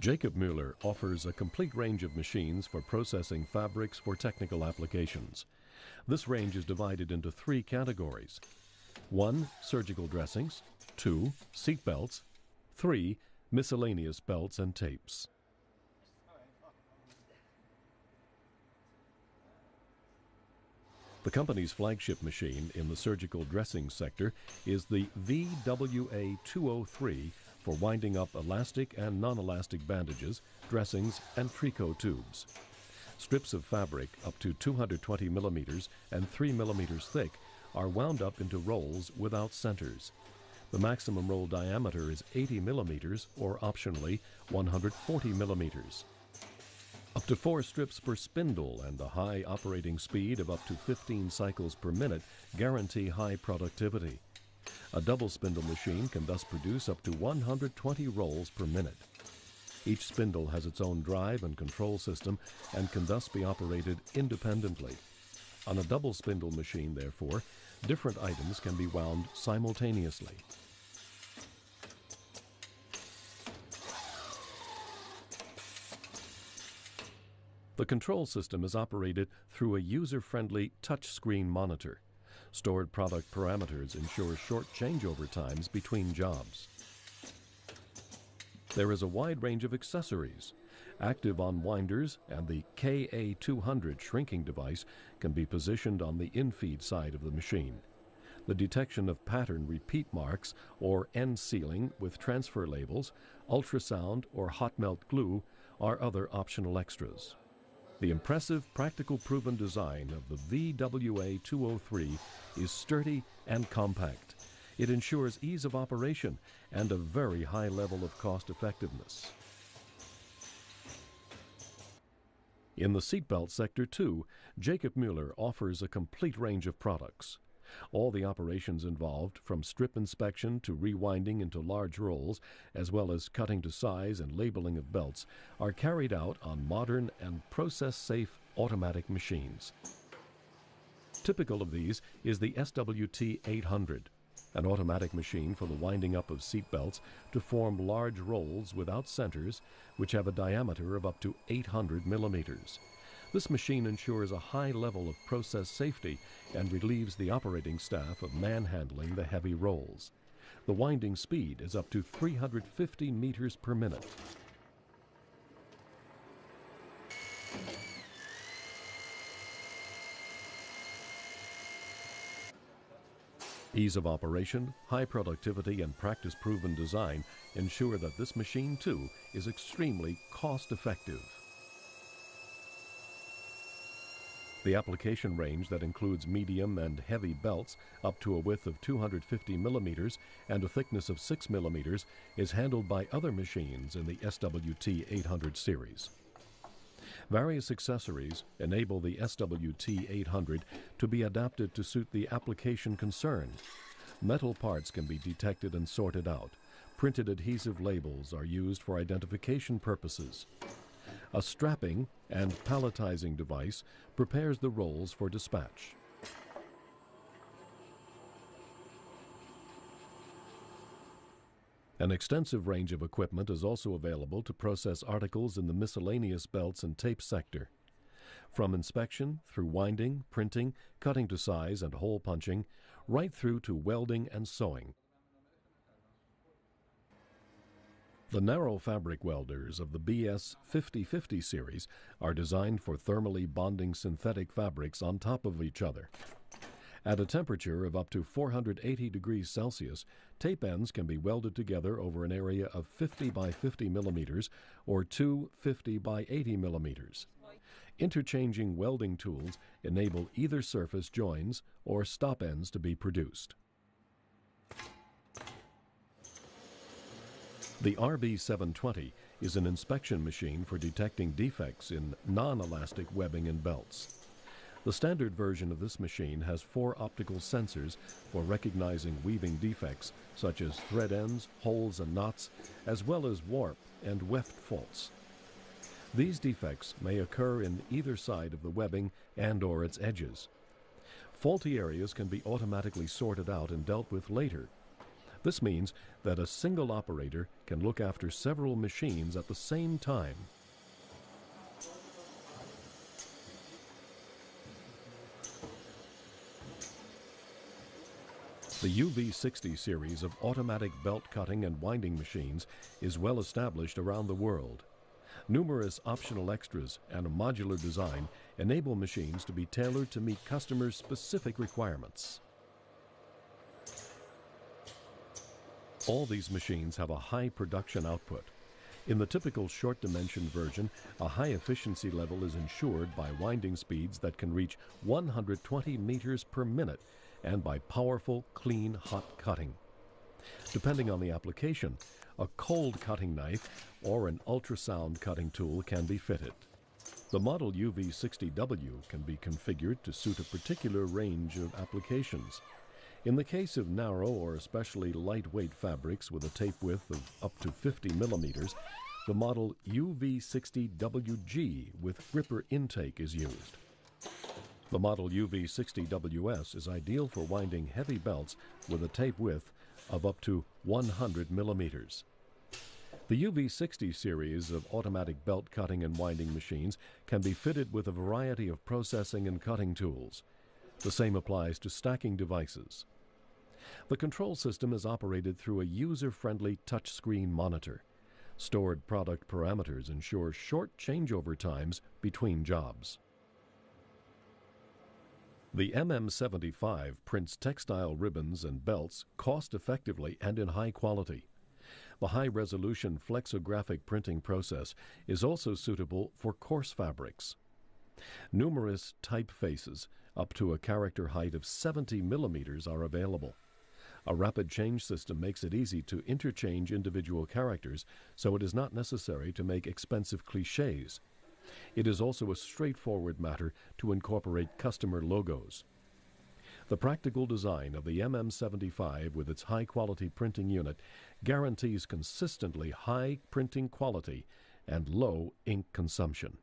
Jacob Müller offers a complete range of machines for processing fabrics for technical applications. This range is divided into three categories 1. Surgical dressings, 2. Seat belts, 3. Miscellaneous belts and tapes. The company's flagship machine in the surgical dressing sector is the VWA 203 for winding up elastic and non-elastic bandages, dressings, and tricot tubes. Strips of fabric up to 220 millimeters and 3 millimeters thick are wound up into rolls without centers. The maximum roll diameter is 80 millimeters or optionally 140 millimeters. Up to four strips per spindle and a high operating speed of up to 15 cycles per minute guarantee high productivity. A double spindle machine can thus produce up to 120 rolls per minute. Each spindle has its own drive and control system and can thus be operated independently. On a double spindle machine, therefore, different items can be wound simultaneously. The control system is operated through a user-friendly touchscreen monitor. Stored product parameters ensure short changeover times between jobs. There is a wide range of accessories. Active on winders and the KA200 shrinking device can be positioned on the infeed side of the machine. The detection of pattern repeat marks or end sealing with transfer labels, ultrasound, or hot melt glue are other optional extras. The impressive, practical proven design of the VWA 203 is sturdy and compact. It ensures ease of operation and a very high level of cost effectiveness. In the seatbelt sector, too, Jacob Müller offers a complete range of products. All the operations involved, from strip inspection to rewinding into large rolls, as well as cutting to size and labeling of belts, are carried out on modern and process safe automatic machines. Typical of these is the SWT 800, an automatic machine for the winding up of seat belts to form large rolls without centers, which have a diameter of up to 800 millimeters. This machine ensures a high level of process safety and relieves the operating staff of manhandling the heavy rolls. The winding speed is up to 350 meters per minute. Ease of operation, high productivity, and practice-proven design ensure that this machine, too, is extremely cost-effective. The application range that includes medium and heavy belts up to a width of 250 millimeters and a thickness of 6 millimeters is handled by other machines in the SWT 800 series. Various accessories enable the SWT 800 to be adapted to suit the application concerned. Metal parts can be detected and sorted out. Printed adhesive labels are used for identification purposes. A strapping and palletizing device prepares the rolls for dispatch. An extensive range of equipment is also available to process articles in the miscellaneous belts and tape sector. From inspection through winding, printing, cutting to size and hole punching, right through to welding and sewing. The narrow fabric welders of the BS 5050 series are designed for thermally bonding synthetic fabrics on top of each other. At a temperature of up to 480 degrees Celsius, tape ends can be welded together over an area of 50 by 50 millimeters or two 50 by 80 millimeters. Interchanging welding tools enable either surface joins or stop ends to be produced. The RB720 is an inspection machine for detecting defects in non-elastic webbing and belts. The standard version of this machine has four optical sensors for recognizing weaving defects such as thread ends, holes and knots, as well as warp and weft faults. These defects may occur in either side of the webbing and or its edges. Faulty areas can be automatically sorted out and dealt with later. This means that a single operator can look after several machines at the same time. The UV60 series of automatic belt cutting and winding machines is well established around the world. Numerous optional extras and a modular design enable machines to be tailored to meet customers' specific requirements. All these machines have a high production output. In the typical short dimension version, a high efficiency level is ensured by winding speeds that can reach 120 meters per minute and by powerful, clean, hot cutting. Depending on the application, a cold cutting knife or an ultrasound cutting tool can be fitted. The model UV60W can be configured to suit a particular range of applications. In the case of narrow or especially lightweight fabrics with a tape width of up to 50 millimeters, the model UV60WG with gripper intake is used. The model UV60WS is ideal for winding heavy belts with a tape width of up to 100 millimeters. The UV60 series of automatic belt cutting and winding machines can be fitted with a variety of processing and cutting tools. The same applies to stacking devices. The control system is operated through a user-friendly touchscreen monitor. Stored product parameters ensure short changeover times between jobs. The MM75 prints textile ribbons and belts cost effectively and in high quality. The high resolution flexographic printing process is also suitable for coarse fabrics. Numerous typefaces up to a character height of 70 millimeters are available. A rapid change system makes it easy to interchange individual characters, so it is not necessary to make expensive cliches. It is also a straightforward matter to incorporate customer logos. The practical design of the MM75 with its high quality printing unit guarantees consistently high printing quality and low ink consumption.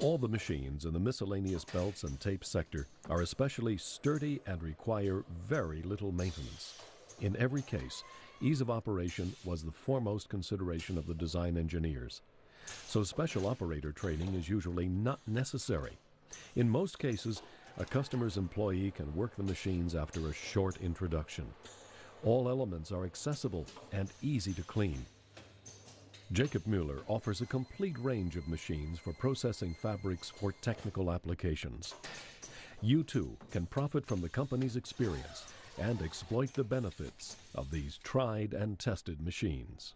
All the machines in the miscellaneous belts and tape sector are especially sturdy and require very little maintenance. In every case, ease of operation was the foremost consideration of the design engineers. So special operator training is usually not necessary. In most cases, a customer's employee can work the machines after a short introduction. All elements are accessible and easy to clean. Jacob Müller offers a complete range of machines for processing fabrics for technical applications. You too can profit from the company's experience and exploit the benefits of these tried and tested machines.